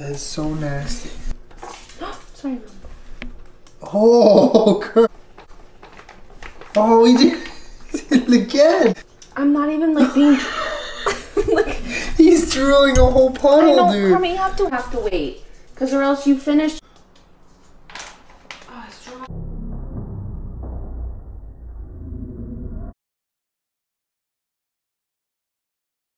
That is so nasty. Sorry, Oh, girl. Oh, he did, it again. I'm not even like being. like, He's drilling a whole puddle, I know, dude. Carmen, you have to have to wait, cause or else you finish. Oh,